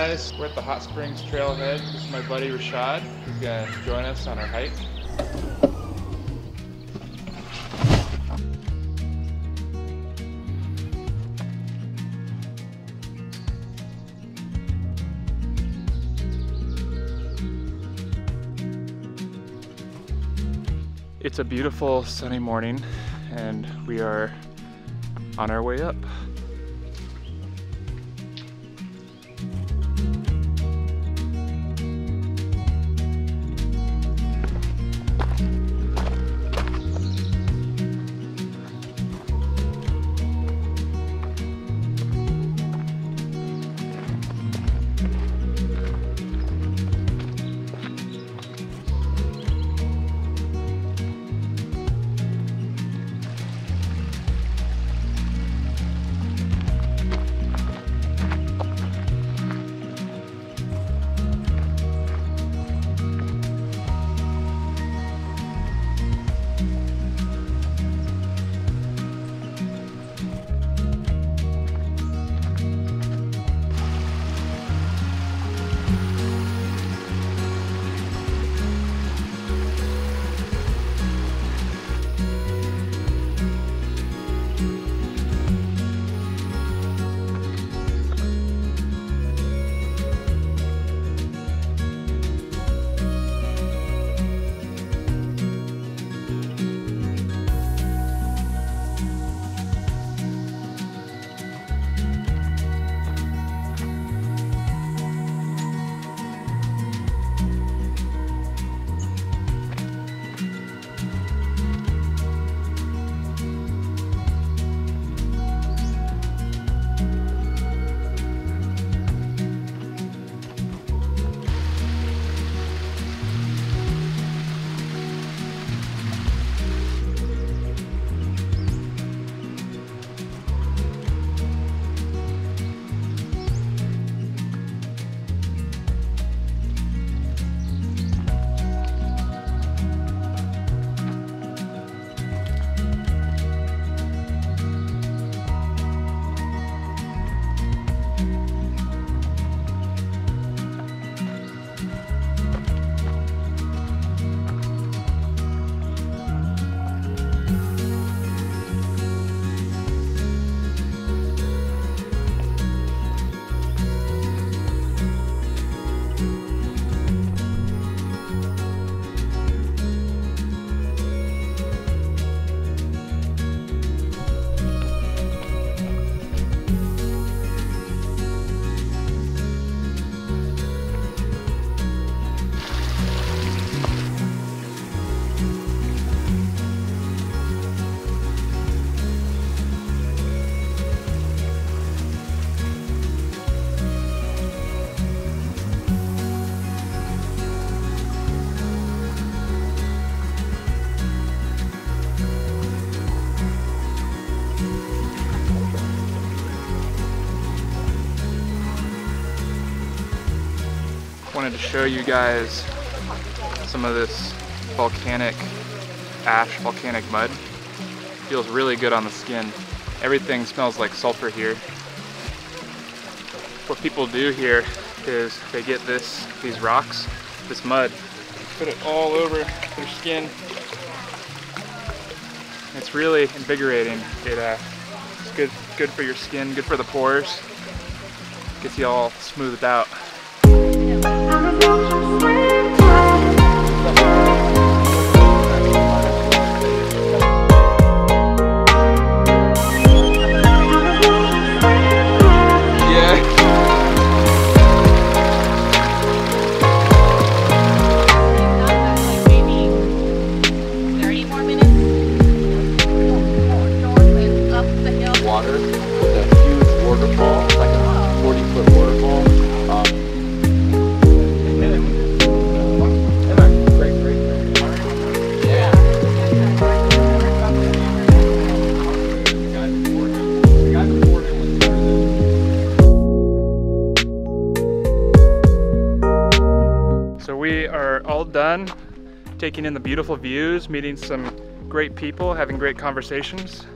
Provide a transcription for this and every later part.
guys, we're at the Hot Springs Trailhead. This is my buddy Rashad. He's gonna join us on our hike. It's a beautiful sunny morning and we are on our way up. Wanted to show you guys some of this volcanic ash, volcanic mud. Feels really good on the skin. Everything smells like sulfur here. What people do here is they get this, these rocks, this mud, put it all over their skin. It's really invigorating. It, uh, it's good, good for your skin, good for the pores. Gets you all smoothed out. Done, taking in the beautiful views, meeting some great people, having great conversations,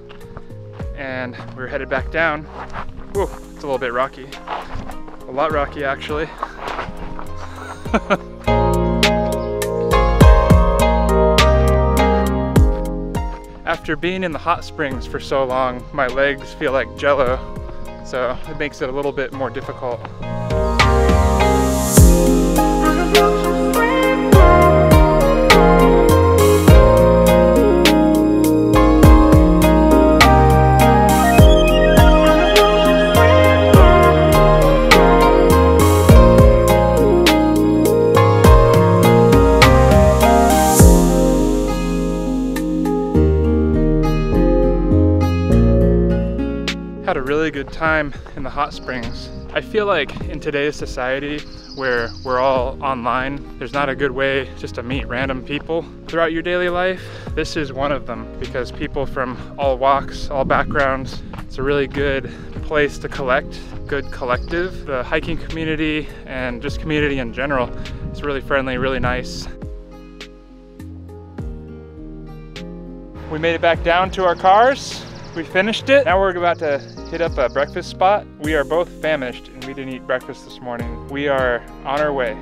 and we're headed back down. Whew, it's a little bit rocky. A lot rocky actually. After being in the hot springs for so long, my legs feel like jello, so it makes it a little bit more difficult. A really good time in the hot springs. I feel like in today's society where we're all online, there's not a good way just to meet random people throughout your daily life. This is one of them because people from all walks, all backgrounds, it's a really good place to collect, good collective. The hiking community and just community in general, it's really friendly, really nice. We made it back down to our cars. We finished it. Now we're about to hit up a breakfast spot. We are both famished and we didn't eat breakfast this morning. We are on our way.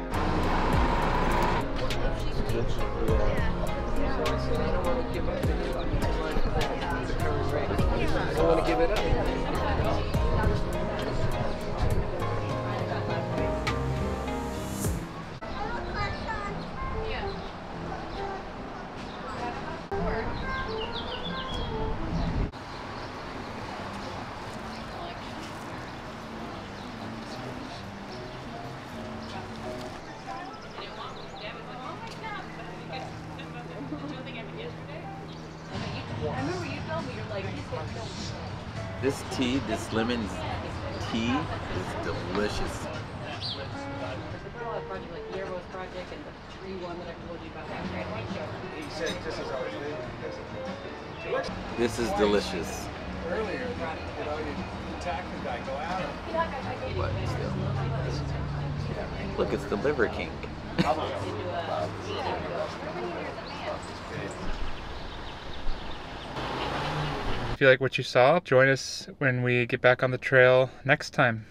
This tea, this lemon tea is delicious. This is delicious. But still. Look, it's the Liver King. You like what you saw, join us when we get back on the trail next time.